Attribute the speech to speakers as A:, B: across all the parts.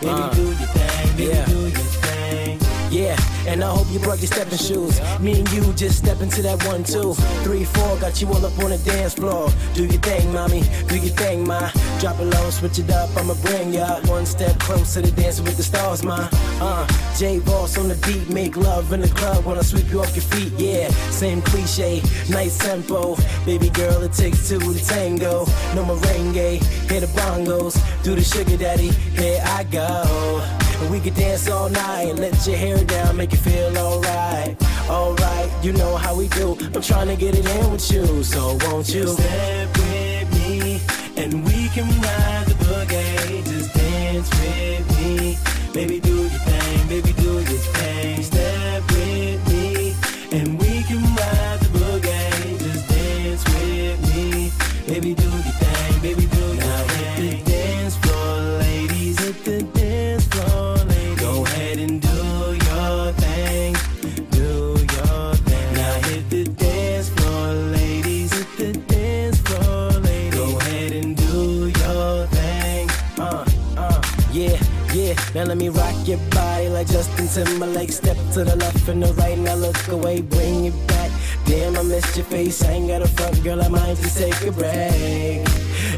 A: Baby, uh
B: you brought your stepping shoes. Me and you just step into that one, two, three, four. Got you all up on the dance floor. Do your thing, mommy. Do your thing, ma. Drop it low, switch it up. I'ma bring ya one step closer to dancing with the stars, ma. Uh, J Boss on the beat, make love in the club when I sweep you off your feet. Yeah, same cliche, nice tempo. Baby girl, it takes two to tango. No merengue, hit the bongos. Do the sugar daddy, here I go. We could dance all night, and let your hair down, make you feel alright. Alright, you know how we do. I'm trying to get it in with you, so won't you
A: step with me and we can ride the boogie? Just dance with me, baby, do your thing, baby,
B: Now let me rock your body like Justin Timberlake. Step to the left and the right, now look away, bring it back. Damn, I missed your face. I ain't got a front, girl. I might just take a break.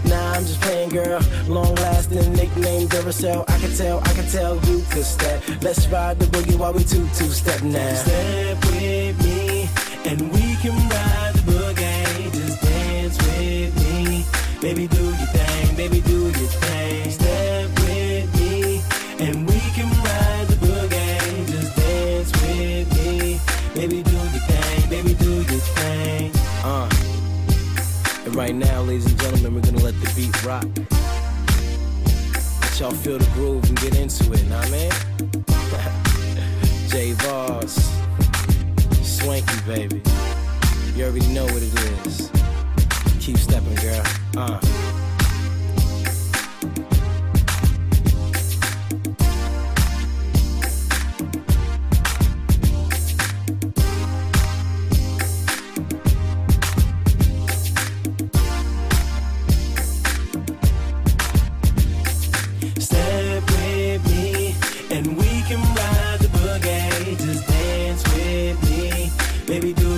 B: Nah, I'm just playing, girl. Long lasting nickname Duracell. I can tell, I can tell you could step. Let's ride the boogie while we two two step now.
A: Step with me and we can ride
B: Right now, ladies and gentlemen, we're gonna let the beat rock. Let y'all feel the groove and get into it, nah man? J Voss, Swanky baby. You already know what it is. Keep stepping, girl. Uh.
A: Step with me, and we can ride the boogie. Just dance with me, baby. Do